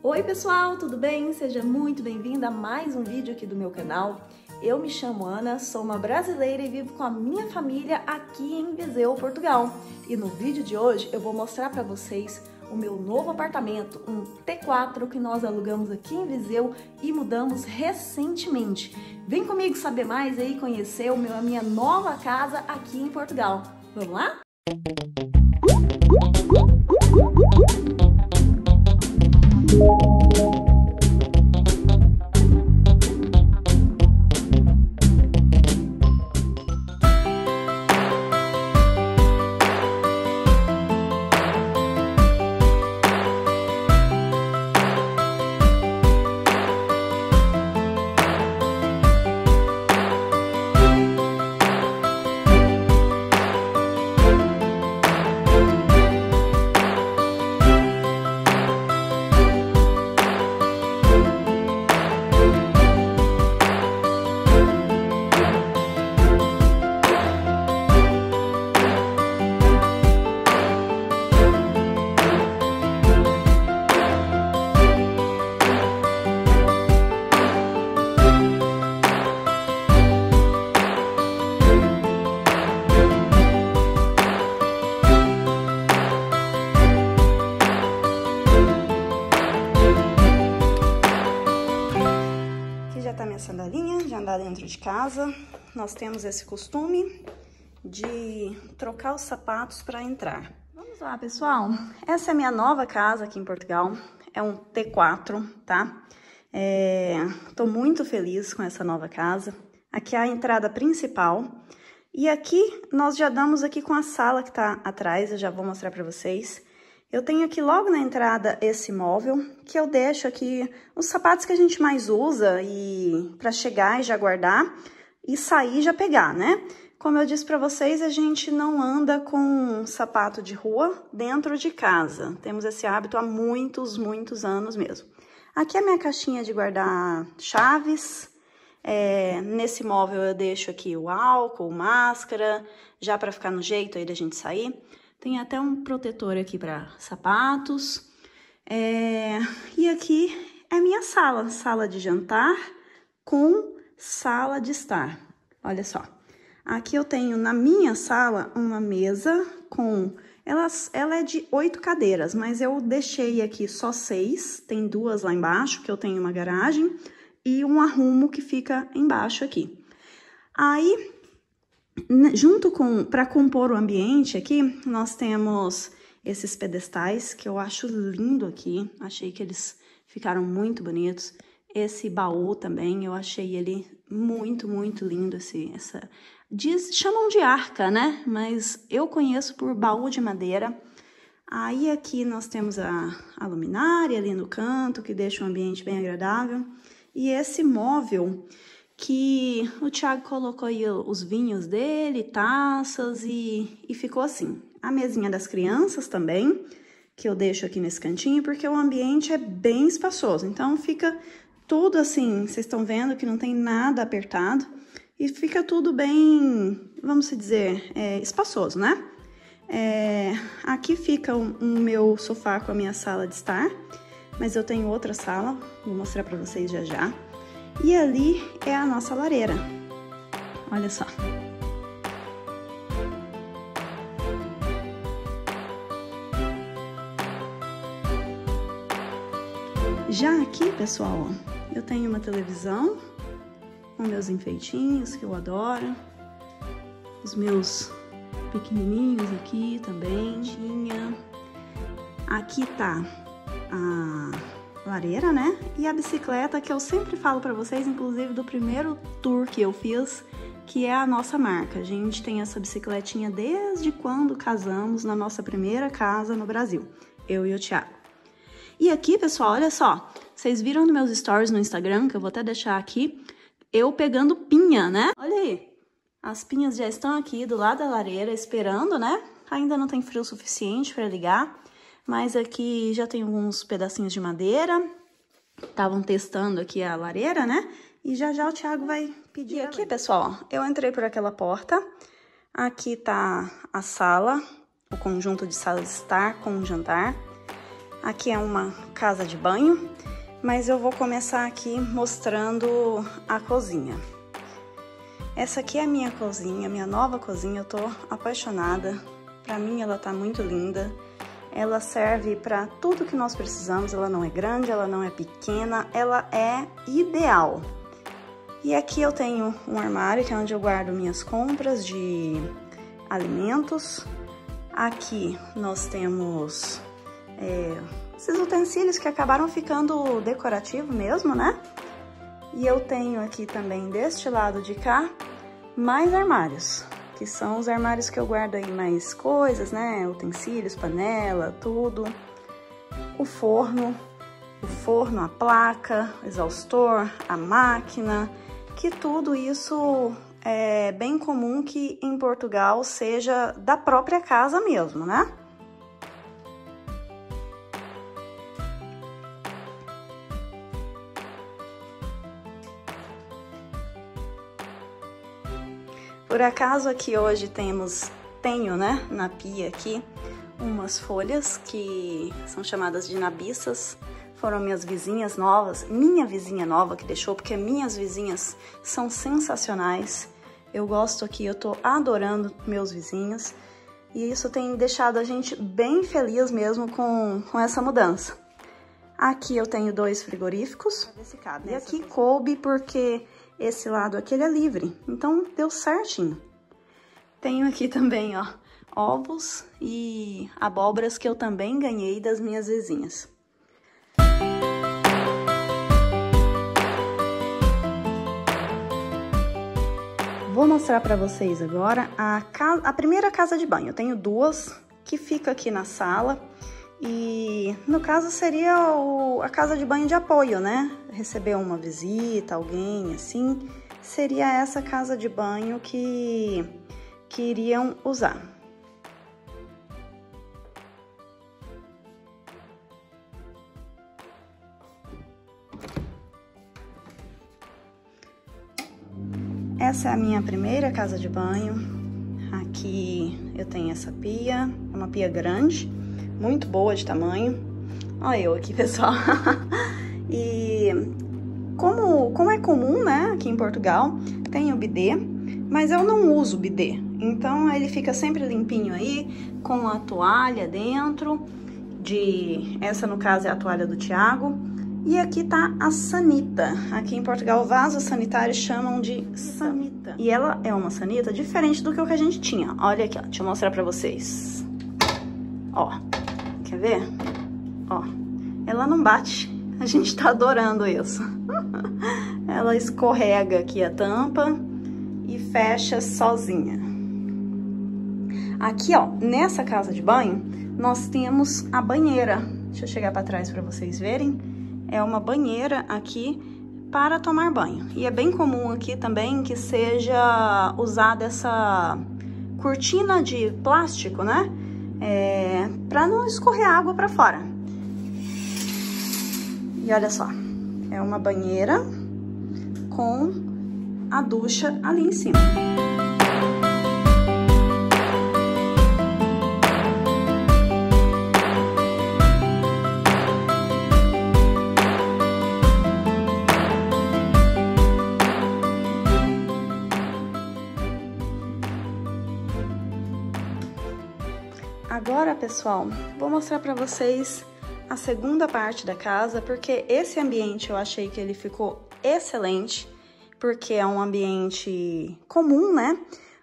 Oi pessoal, tudo bem? Seja muito bem-vinda a mais um vídeo aqui do meu canal. Eu me chamo Ana, sou uma brasileira e vivo com a minha família aqui em Viseu, Portugal. E no vídeo de hoje eu vou mostrar para vocês o meu novo apartamento, um T4 que nós alugamos aqui em Viseu e mudamos recentemente. Vem comigo saber mais e conhecer meu, a minha nova casa aqui em Portugal. Vamos lá? Música dentro de casa, nós temos esse costume de trocar os sapatos para entrar. Vamos lá, pessoal. Essa é a minha nova casa aqui em Portugal. É um T4, tá? É, tô muito feliz com essa nova casa. Aqui é a entrada principal. E aqui nós já damos aqui com a sala que tá atrás, eu já vou mostrar para vocês. Eu tenho aqui logo na entrada esse móvel, que eu deixo aqui os sapatos que a gente mais usa e para chegar e já guardar e sair já pegar, né? Como eu disse para vocês, a gente não anda com sapato de rua dentro de casa. Temos esse hábito há muitos, muitos anos mesmo. Aqui é a minha caixinha de guardar chaves. É, nesse móvel eu deixo aqui o álcool, máscara, já para ficar no jeito aí da gente sair. Tem até um protetor aqui para sapatos. É, e aqui é minha sala, sala de jantar com sala de estar. Olha só. Aqui eu tenho na minha sala uma mesa com... Ela, ela é de oito cadeiras, mas eu deixei aqui só seis. Tem duas lá embaixo, que eu tenho uma garagem, e um arrumo que fica embaixo aqui. Aí, junto com, para compor o ambiente aqui, nós temos esses pedestais que eu acho lindo aqui. Achei que eles ficaram muito bonitos. Esse baú também, eu achei ele muito, muito lindo. Esse, essa, diz, chamam de arca, né? Mas eu conheço por baú de madeira. Aí aqui nós temos a, a luminária ali no canto, que deixa o ambiente bem agradável. E esse móvel que o Thiago colocou aí os vinhos dele, taças e, e ficou assim. A mesinha das crianças também, que eu deixo aqui nesse cantinho, porque o ambiente é bem espaçoso. Então fica tudo assim, vocês estão vendo que não tem nada apertado e fica tudo bem, vamos dizer, é, espaçoso, né? É, aqui fica o, o meu sofá com a minha sala de estar, mas eu tenho outra sala, vou mostrar para vocês já já. E ali é a nossa lareira. Olha só. Já aqui, pessoal, eu tenho uma televisão com meus enfeitinhos que eu adoro. Os meus pequenininhos aqui também tinha. Aqui tá a lareira, né? E a bicicleta que eu sempre falo para vocês, inclusive do primeiro tour que eu fiz, que é a nossa marca. A gente tem essa bicicletinha desde quando casamos na nossa primeira casa no Brasil, eu e o Thiago. E aqui, pessoal, olha só, vocês viram nos meus stories no Instagram, que eu vou até deixar aqui, eu pegando pinha, né? Olha aí, as pinhas já estão aqui do lado da lareira esperando, né? Ainda não tem frio suficiente para ligar. Mas aqui já tem alguns pedacinhos de madeira. Estavam testando aqui a lareira, né? E já já o Thiago vai pedir. E aqui, pessoal, eu entrei por aquela porta. Aqui tá a sala, o conjunto de salas de estar com o jantar. Aqui é uma casa de banho, mas eu vou começar aqui mostrando a cozinha. Essa aqui é a minha cozinha, minha nova cozinha, eu tô apaixonada. Pra mim ela tá muito linda. Ela serve para tudo que nós precisamos, ela não é grande, ela não é pequena, ela é ideal. E aqui eu tenho um armário que é onde eu guardo minhas compras de alimentos. Aqui nós temos é, esses utensílios que acabaram ficando decorativo mesmo, né? E eu tenho aqui também deste lado de cá mais armários, que são os armários que eu guardo aí mais coisas, né? Utensílios, panela, tudo. O forno, o forno, a placa, o exaustor, a máquina, que tudo isso é bem comum que em Portugal seja da própria casa mesmo, né? Por acaso aqui hoje temos, tenho, né, na pia aqui, umas folhas que são chamadas de nabiças. Foram minhas vizinhas novas, minha vizinha nova que deixou, porque minhas vizinhas são sensacionais. Eu gosto aqui, eu tô adorando meus vizinhos. E isso tem deixado a gente bem feliz mesmo com, com essa mudança. Aqui eu tenho dois frigoríficos. E aqui coube porque esse lado aqui ele é livre, então deu certinho. Tenho aqui também, ó, ovos e abóboras que eu também ganhei das minhas vizinhas. Vou mostrar para vocês agora a, casa, a primeira casa de banho. Eu tenho duas que fica aqui na sala e no caso seria o, a casa de banho de apoio, né? Receber uma visita, alguém assim, seria essa casa de banho que, que iriam usar. Essa é a minha primeira casa de banho. Aqui eu tenho essa pia, é uma pia grande muito boa de tamanho. Olha eu aqui, pessoal. e como, como é comum, né, aqui em Portugal, tem o bidê, mas eu não uso o bidê. Então, ele fica sempre limpinho aí, com a toalha dentro, de... Essa, no caso, é a toalha do Tiago. E aqui tá a sanita. Aqui em Portugal, vasos sanitários chamam de sanita. E ela é uma sanita diferente do que o que a gente tinha. Olha aqui, ó, deixa eu mostrar pra vocês. Ó, Quer ver? Ó, ela não bate. A gente tá adorando isso. ela escorrega aqui a tampa e fecha sozinha. Aqui, ó, nessa casa de banho, nós temos a banheira. Deixa eu chegar para trás para vocês verem. É uma banheira aqui para tomar banho. E é bem comum aqui também que seja usada essa cortina de plástico, né? É, para não escorrer água para fora. E olha só, é uma banheira com a ducha ali em cima. Agora, pessoal, vou mostrar para vocês a segunda parte da casa, porque esse ambiente eu achei que ele ficou excelente, porque é um ambiente comum, né?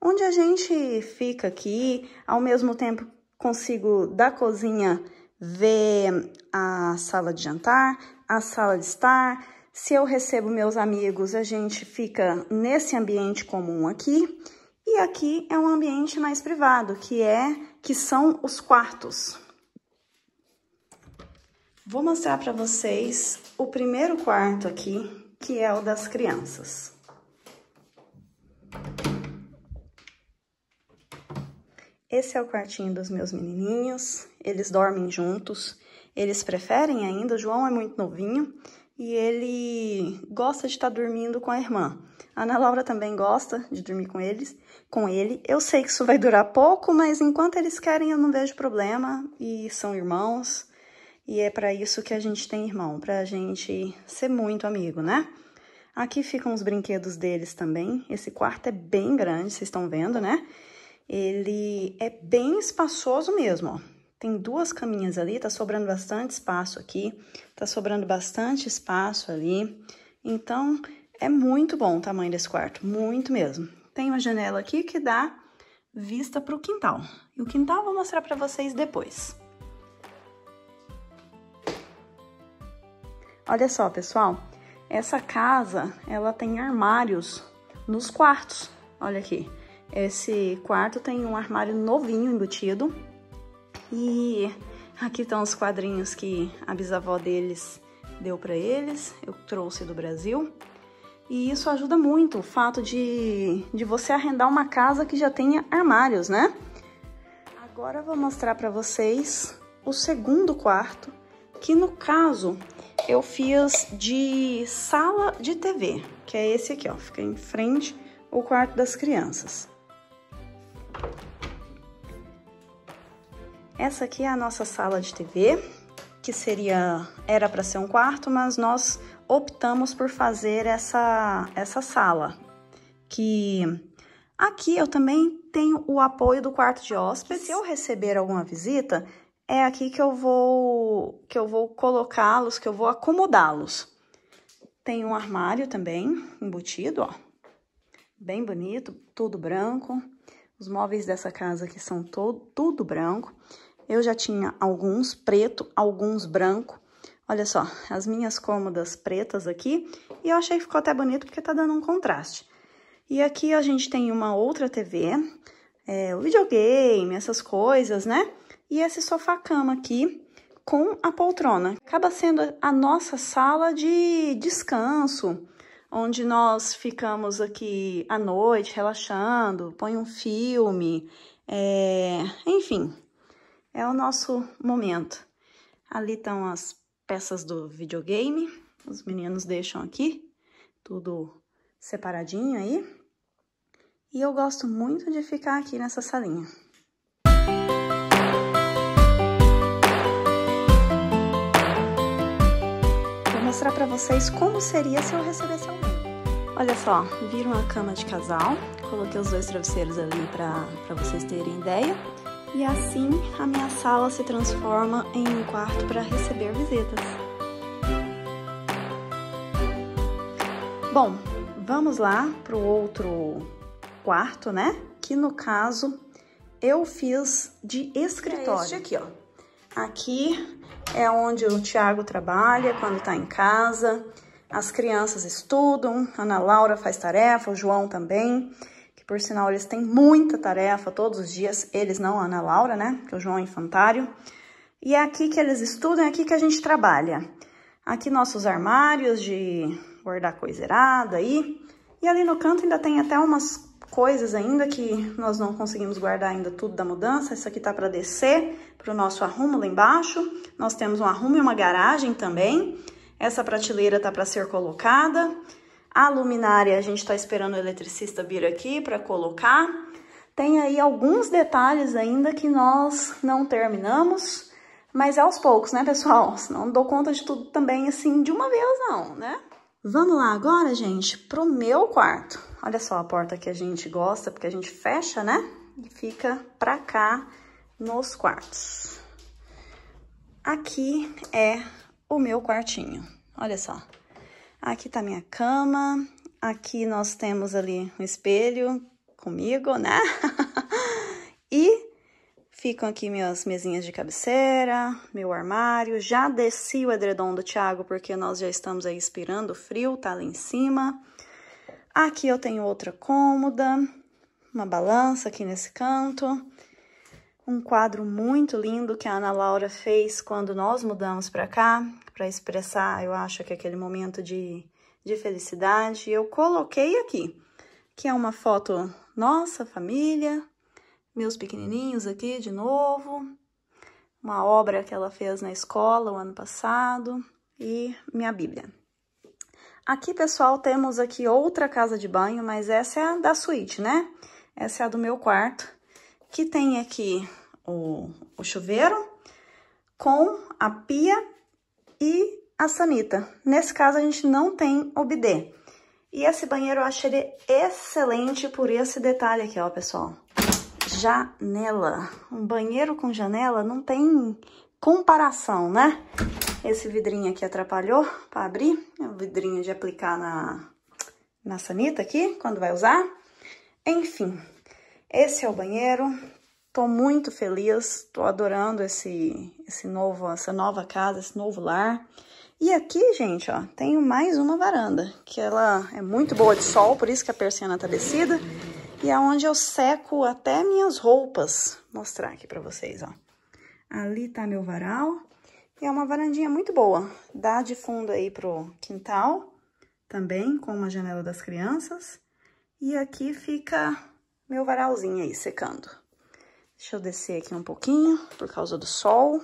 Onde a gente fica aqui, ao mesmo tempo consigo da cozinha ver a sala de jantar, a sala de estar. Se eu recebo meus amigos, a gente fica nesse ambiente comum aqui. E aqui é um ambiente mais privado, que é que são os quartos. Vou mostrar para vocês o primeiro quarto aqui, que é o das crianças. Esse é o quartinho dos meus menininhos, eles dormem juntos, eles preferem ainda, o João é muito novinho e ele gosta de estar dormindo com a irmã. A Ana Laura também gosta de dormir com eles, com ele. Eu sei que isso vai durar pouco, mas enquanto eles querem eu não vejo problema e são irmãos. E é para isso que a gente tem irmão, pra gente ser muito amigo, né? Aqui ficam os brinquedos deles também. Esse quarto é bem grande, vocês estão vendo, né? Ele é bem espaçoso mesmo, ó. Tem duas caminhas ali, tá sobrando bastante espaço aqui, tá sobrando bastante espaço ali. Então, é muito bom o tamanho desse quarto, muito mesmo. Tem uma janela aqui que dá vista para o quintal. E o quintal eu vou mostrar para vocês depois. Olha só, pessoal, essa casa, ela tem armários nos quartos. Olha aqui, esse quarto tem um armário novinho embutido. E aqui estão os quadrinhos que a bisavó deles deu para eles, eu trouxe do Brasil. E isso ajuda muito, o fato de, de você arrendar uma casa que já tenha armários, né? Agora eu vou mostrar para vocês o segundo quarto, que no caso eu fiz de sala de TV, que é esse aqui, ó, fica em frente ao quarto das crianças. Essa aqui é a nossa sala de TV, que seria era para ser um quarto, mas nós optamos por fazer essa, essa sala, que aqui eu também tenho o apoio do quarto de hóspedes. Se eu receber alguma visita, é aqui que eu vou que eu vou colocá-los, que eu vou acomodá-los. Tem um armário também embutido, ó. Bem bonito, tudo branco. Os móveis dessa casa aqui são todo, tudo branco. Eu já tinha alguns preto, alguns branco. Olha só, as minhas cômodas pretas aqui, e eu achei que ficou até bonito porque tá dando um contraste. E aqui a gente tem uma outra TV, é, o videogame, essas coisas, né? E esse sofá-cama aqui com a poltrona. Acaba sendo a nossa sala de descanso, onde nós ficamos aqui à noite relaxando, põe um filme, é... enfim, é o nosso momento. Ali estão as peças do videogame. Os meninos deixam aqui, tudo separadinho aí. E eu gosto muito de ficar aqui nessa salinha. Vou mostrar para vocês como seria se eu recebesse alguém. Olha só, viram a cama de casal, coloquei os dois travesseiros ali para vocês terem ideia. E assim a minha sala se transforma em um quarto para receber visitas. Bom, vamos lá para o outro quarto, né? Que no caso eu fiz de escritório. É este aqui, ó. Aqui é onde o Thiago trabalha quando está em casa. As crianças estudam, a Ana Laura faz tarefa, o João também por sinal eles têm muita tarefa todos os dias, eles não, Ana Laura, né, que é o João Infantário. E é aqui que eles estudam, é aqui que a gente trabalha. Aqui nossos armários de guardar coisa errada aí. E ali no canto ainda tem até umas coisas ainda que nós não conseguimos guardar ainda tudo da mudança. Isso aqui tá para descer para o nosso arrumo lá embaixo. Nós temos um arrumo e uma garagem também. Essa prateleira tá para ser colocada. A luminária, a gente está esperando o eletricista vir aqui para colocar. Tem aí alguns detalhes ainda que nós não terminamos, mas é aos poucos, né, pessoal? Senão não dou conta de tudo também assim de uma vez, não, né? Vamos lá agora, gente, pro meu quarto. Olha só a porta que a gente gosta, porque a gente fecha, né? E fica pra cá nos quartos. Aqui é o meu quartinho. Olha só. Aqui tá minha cama, aqui nós temos ali um espelho comigo, né? e ficam aqui minhas mesinhas de cabeceira, meu armário. Já desci o edredom do Thiago porque nós já estamos aí expirando frio, tá ali em cima. Aqui eu tenho outra cômoda, uma balança aqui nesse canto. Um quadro muito lindo que a Ana Laura fez quando nós mudamos para cá, para expressar, eu acho que aquele momento de, de felicidade. Eu coloquei aqui, que é uma foto nossa, família, meus pequenininhos aqui de novo, uma obra que ela fez na escola o ano passado e minha Bíblia. Aqui, pessoal, temos aqui outra casa de banho, mas essa é a da suíte, né? Essa é a do meu quarto, que tem aqui o, o chuveiro, com a pia e a sanita. Nesse caso, a gente não tem o bidê. E esse banheiro eu achei ele excelente por esse detalhe aqui, ó, pessoal. Janela. Um banheiro com janela não tem comparação, né? Esse vidrinho aqui atrapalhou para abrir. É o vidrinho de aplicar na, na sanita aqui, quando vai usar. Enfim, esse é o banheiro. Tô muito feliz, tô adorando esse, esse novo, essa nova casa, esse novo lar. E aqui, gente, ó, tenho mais uma varanda, que ela é muito boa de sol, por isso que a persiana tá descida. E é onde eu seco até minhas roupas. Vou mostrar aqui pra vocês, ó. Ali tá meu varal. E é uma varandinha muito boa. Dá de fundo aí pro quintal, também com uma janela das crianças. E aqui fica meu varalzinho aí, secando. Deixa eu descer aqui um pouquinho, por causa do sol.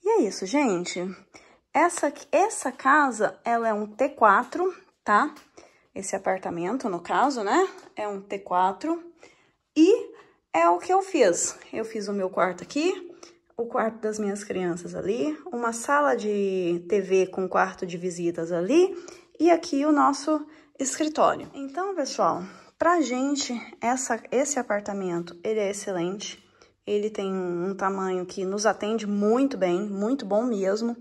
E é isso, gente. Essa, essa casa, ela é um T4, tá? Esse apartamento, no caso, né? É um T4. E é o que eu fiz. Eu fiz o meu quarto aqui, o quarto das minhas crianças ali, uma sala de TV com quarto de visitas ali e aqui o nosso escritório. Então, pessoal, pra gente, essa, esse apartamento, ele é excelente. Ele tem um tamanho que nos atende muito bem, muito bom mesmo.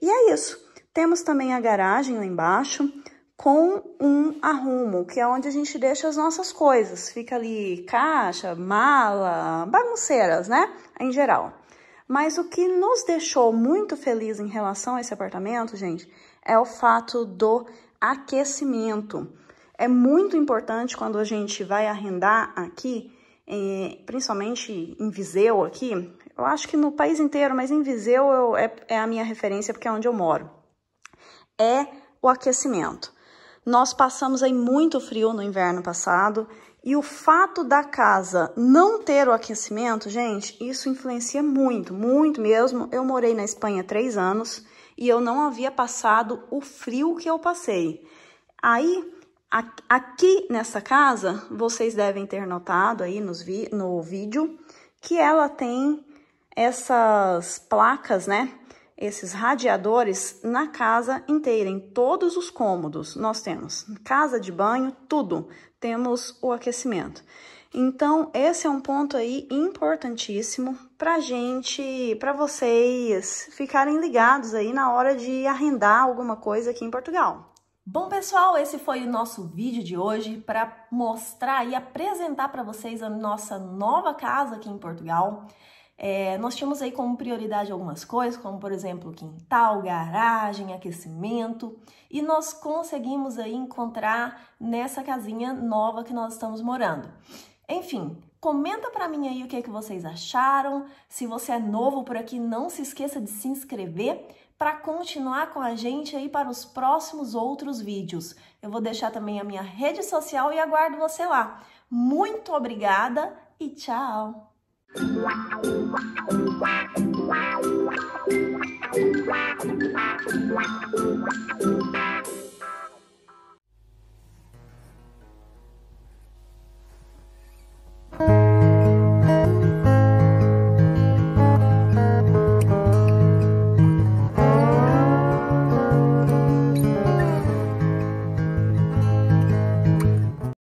E é isso. Temos também a garagem lá embaixo com um arrumo, que é onde a gente deixa as nossas coisas. Fica ali caixa, mala, bagunceiras, né? Em geral. Mas o que nos deixou muito feliz em relação a esse apartamento, gente, é o fato do aquecimento. É muito importante quando a gente vai arrendar aqui, eh, principalmente em Viseu aqui, eu acho que no país inteiro, mas em Viseu eu, é, é a minha referência porque é onde eu moro, é o aquecimento. Nós passamos aí muito frio no inverno passado e o fato da casa não ter o aquecimento, gente, isso influencia muito, muito mesmo. Eu morei na Espanha três anos e eu não havia passado o frio que eu passei. Aí, aqui nessa casa, vocês devem ter notado aí nos vi no vídeo que ela tem essas placas, né? Esses radiadores na casa inteira, em todos os cômodos. Nós temos casa de banho, tudo. Temos o aquecimento. Então, esse é um ponto aí importantíssimo para gente, para vocês ficarem ligados aí na hora de arrendar alguma coisa aqui em Portugal. Bom, pessoal, esse foi o nosso vídeo de hoje para mostrar e apresentar para vocês a nossa nova casa aqui em Portugal. É, nós tínhamos aí como prioridade algumas coisas, como por exemplo quintal, garagem, aquecimento, e nós conseguimos aí encontrar nessa casinha nova que nós estamos morando. Enfim, comenta para mim aí o que, é que vocês acharam. Se você é novo por aqui, não se esqueça de se inscrever para continuar com a gente aí para os próximos outros vídeos. Eu vou deixar também a minha rede social e aguardo você lá. Muito obrigada e tchau!